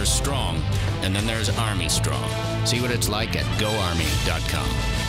there's strong, and then there's Army Strong. See what it's like at GoArmy.com.